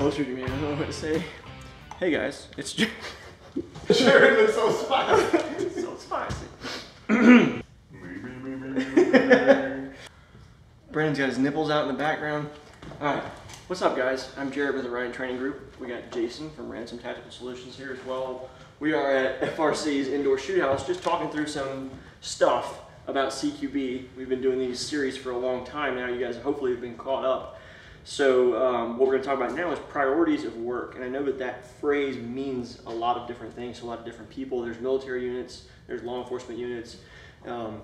closer to me. I don't know what to say. Hey guys, it's Jared. Jared looks so spicy. so spicy. Brandon's got his nipples out in the background. All right, what's up, guys? I'm Jared with the Orion Training Group. We got Jason from Ransom Tactical Solutions here as well. We are at FRC's indoor shoot house, just talking through some stuff about CQB. We've been doing these series for a long time now. You guys hopefully have been caught up. So um, what we're going to talk about now is priorities of work, and I know that that phrase means a lot of different things to a lot of different people. There's military units, there's law enforcement units. Um,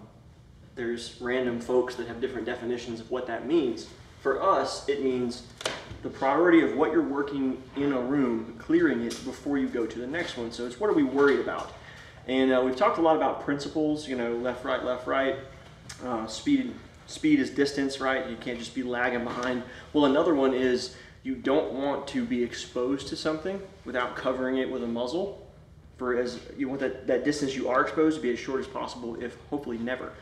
there's random folks that have different definitions of what that means. For us, it means the priority of what you're working in a room, clearing it before you go to the next one. So it's what are we worried about? And uh, we've talked a lot about principles, you know, left, right, left, right. Uh, speed, speed is distance, right? You can't just be lagging behind. Well, another one is you don't want to be exposed to something without covering it with a muzzle. For as you want that, that distance you are exposed to be as short as possible, if hopefully never.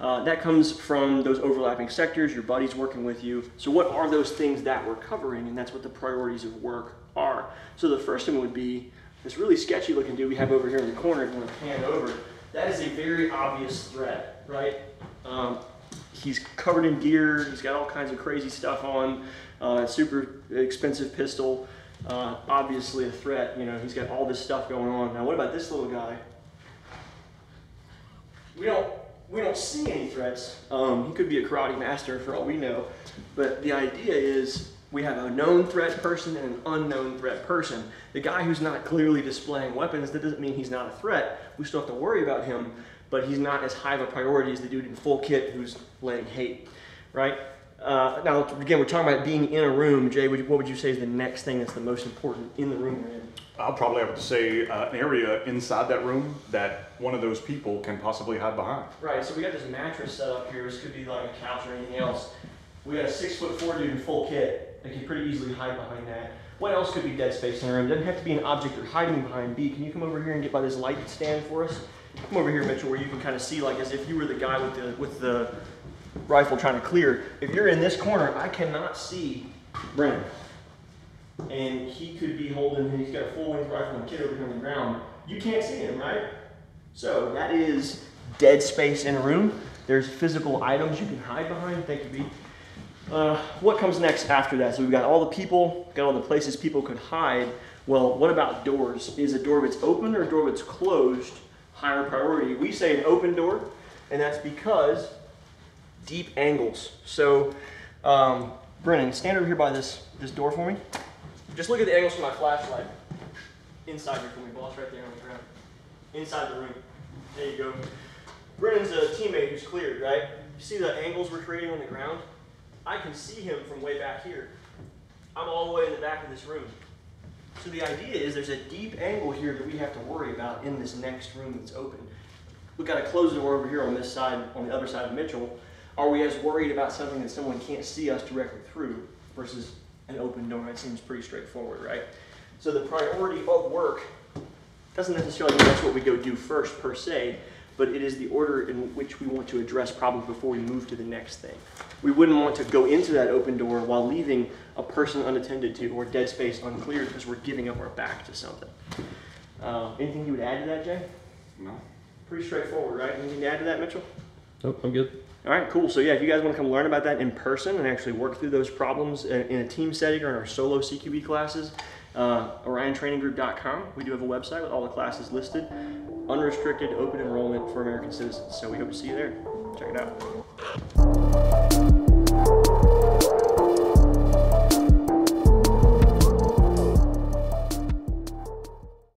Uh, that comes from those overlapping sectors, your buddies working with you. So what are those things that we're covering? And that's what the priorities of work are. So the first one would be this really sketchy looking dude we have over here in the corner, if you want to pan over. That is a very obvious threat, right? Um, he's covered in gear, he's got all kinds of crazy stuff on, uh, super expensive pistol. Uh, obviously a threat, you know, he's got all this stuff going on. Now what about this little guy? We don't we don't see any threats. Um, he could be a karate master for all we know. But the idea is we have a known threat person and an unknown threat person. The guy who's not clearly displaying weapons, that doesn't mean he's not a threat. We still have to worry about him, but he's not as high of a priority as the dude in full kit who's laying hate, right? Uh, now, again, we're talking about being in a room. Jay, what would you say is the next thing that's the most important in the room you're in? I'll probably have to say uh, an area inside that room that one of those people can possibly hide behind. Right, so we got this mattress set up here. This could be like a couch or anything else. We got a six foot four dude in full kit that can pretty easily hide behind that. What else could be dead space in the room? Doesn't have to be an object you're hiding behind. B, can you come over here and get by this light stand for us? Come over here, Mitchell, where you can kind of see like as if you were the guy with the with the rifle trying to clear. If you're in this corner, I cannot see Brennan. And he could be holding, he's got a full length rifle and kid over here on the ground. You can't see him, right? So that is dead space in a room. There's physical items you can hide behind. Thank you, B. Uh, what comes next after that? So we've got all the people, got all the places people could hide. Well, what about doors? Is a door that's open or a door that's closed higher priority? We say an open door, and that's because deep angles. So, um, Brennan, stand over here by this, this door for me. Just look at the angles from my flashlight. Inside here for me, boss, right there on the ground. Inside the room. There you go. Brennan's a teammate who's cleared, right? You see the angles we're creating on the ground? I can see him from way back here. I'm all the way in the back of this room. So the idea is there's a deep angle here that we have to worry about in this next room that's open. We've got a closed door over here on this side, on the other side of Mitchell. Are we as worried about something that someone can't see us directly through versus an open door? That seems pretty straightforward, right? So the priority of work doesn't necessarily mean that's what we go do first per se, but it is the order in which we want to address problems before we move to the next thing. We wouldn't want to go into that open door while leaving a person unattended to or dead space uncleared because we're giving up our back to something. Uh, anything you would add to that, Jay? No. Pretty straightforward, right? Anything to add to that, Mitchell? Nope, I'm good. All right, cool. So yeah, if you guys want to come learn about that in person and actually work through those problems in in a team setting or in our solo CQB classes, uh, OrionTrainingGroup.com. We do have a website with all the classes listed. Unrestricted open enrollment for American citizens. So we hope to see you there. Check it out.